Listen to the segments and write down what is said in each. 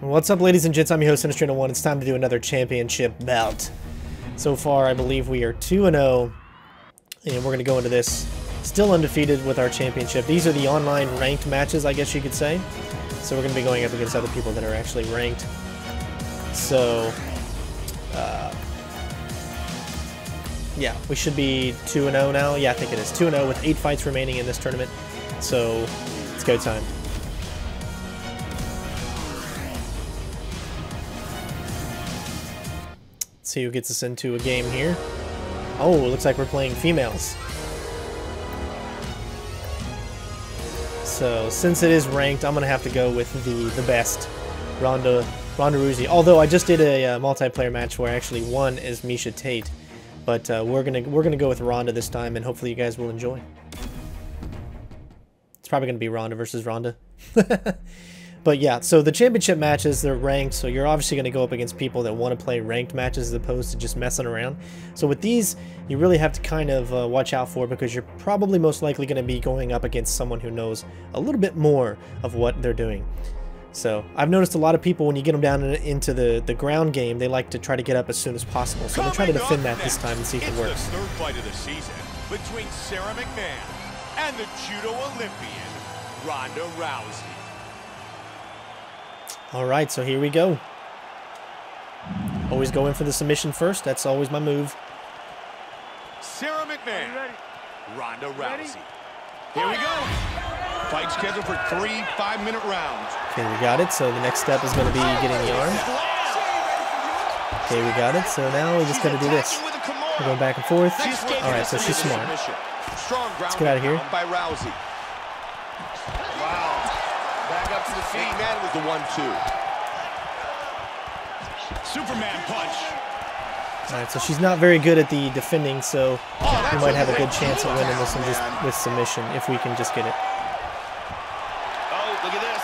What's up, ladies and gents? I'm your host, CenterStrain 1. It's time to do another championship bout. So far, I believe we are 2-0, and we're going to go into this still undefeated with our championship. These are the online ranked matches, I guess you could say. So we're going to be going up against other people that are actually ranked. So, uh, yeah, we should be 2-0 now. Yeah, I think it is 2-0 with 8 fights remaining in this tournament. So, it's go time. See who gets us into a game here. Oh, it looks like we're playing females. So, since it is ranked, I'm going to have to go with the, the best, Ronda, Ronda Rousey. Although I just did a, uh, multiplayer match where I actually won as Miesha Tate. But uh, we're going to we're gonna go with Ronda this time, and hopefully you guys will enjoy. It's probably going to be Ronda versus Ronda. But yeah, so the championship matches, they're ranked, so you're obviously going to go up against people that want to play ranked matches as opposed to just messing around. So with these, you really have to kind of uh, watch out for because you're probably most likely going to be going up against someone who knows a little bit more of what they're doing. So I've noticed a lot of people when you get them down into the, the ground game, they like to try to get up as soon as possible. So I'm going to try to defend that this time and see if it works. the third fight of the season between Sara McMann and the judo Olympian, Ronda Rousey. All right, so here we go. Always go in for the submission first. That's always my move. Sara McMann, Ronda Rousey. Here we go. Fight scheduled for three five-minute rounds. Okay, we got it. So the next step is going to be getting the arm. Okay, we got it. So now we just got to do this. We're going back and forth. All right, so she's smart. Let's get out of here. By Rousey. Wow. Back up to the feet. Man was the one-two. Superman punch. All right, so she's not very good at the defending, so oh, we might have a good chance at winning this one just with submission if we can just get it. Oh, look at this.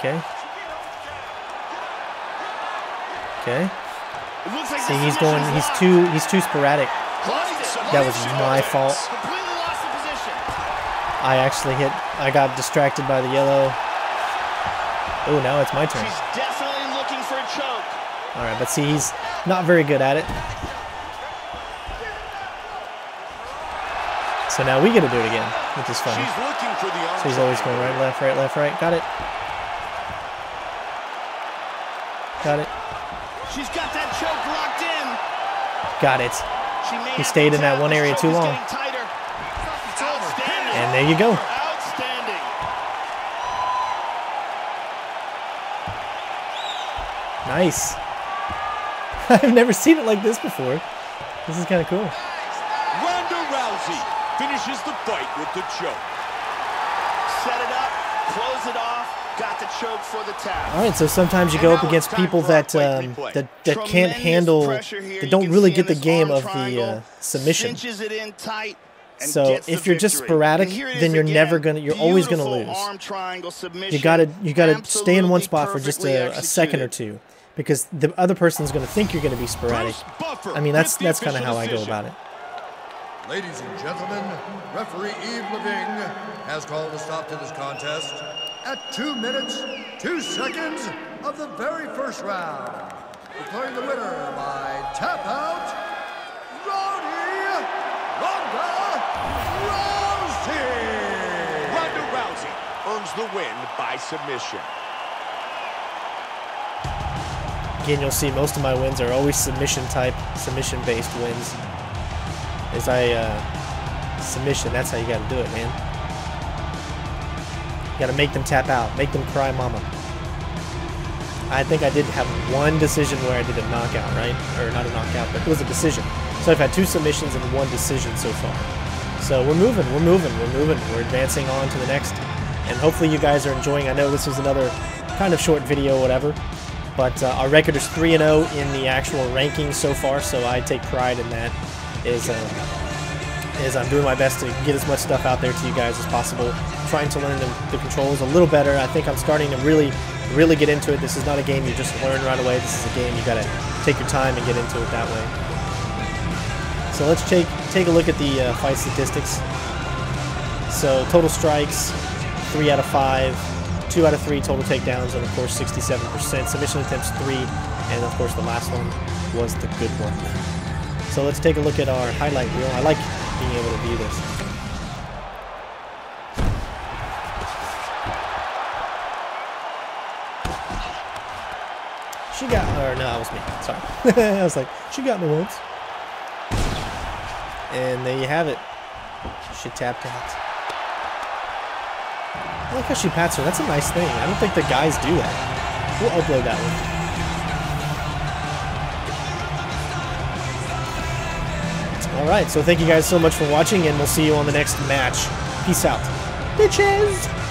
Okay. Okay. Like See, he's going. He's too. He's too sporadic. That was my fault. I actually hit. I got distracted by the yellow. Oh, now it's my turn. She's definitely looking for a choke. All right, but see, he's not very good at it. So now we get to do it again, which is funny. She's looking for the So he's always going right, left, right, left, right. Got it. Got it. She's got that choke locked in. Got it. He stayed in that one area too long. Getting tighter. Outstanding. And there you go. Outstanding. Nice. I've never seen it like this before. This is kind of cool. Ronda Rousey finishes the fight with the choke. Set it up, close it off, got the choke for the tap. All right, so sometimes you go up against people that um, that that can't handle, that don't really get the game of the uh, submission. Cinches it in tight. And So if you're just sporadic, And here it then you're again. never gonna- you're always gonna lose. arm triangle submission. You gotta you gotta stay in one spot for just a, a second or two, because the other person's gonna think you're gonna be sporadic. I mean, that's that's kind of official how I go about it. Ladies and gentlemen, referee Eve Leving has called a stop to this contest at 2 minutes, 2 seconds of the very first round. Declaring the winner by tap out, Rowdy Ronda Rousey. Ronda Rousey earns the win by submission. Again, you'll see most of my wins are always submission type, submission based wins. As I uh, submission, that's how you got to do it, man. You got to make them tap out, make them cry, mama. I think I did have one decision where I did a knockout, right? Or not a knockout, but it was a decision. So I've had two submissions and one decision so far. So we're moving, we're moving, we're moving. We're advancing on to the next. And hopefully you guys are enjoying. I know this was another kind of short video, whatever. But uh, our record is 3 0 in the actual rankings so far, so I take pride in that. Is uh, is I'm doing my best to get as much stuff out there to you guys as possible. Trying to learn the, the controls a little better. I think I'm starting to really, really get into it. This is not a game you just learn right away. This is a game you got to take your time and get into it that way. So let's take take a look at the uh, fight statistics. So total strikes, three out of five. two out of three total takedowns, and of course 67%. Submission attempts three, and of course the last one was the good one. So let's take a look at our highlight reel. I like being able to view this. She got, or no, that was me. Sorry. I was like, she got me once. And there you have it. She tapped out. I like how she pats her. That's a nice thing. I don't think the guys do that. We'll upload that one. Alright, so thank you guys so much for watching, and we'll see you on the next match. Peace out. Bitches!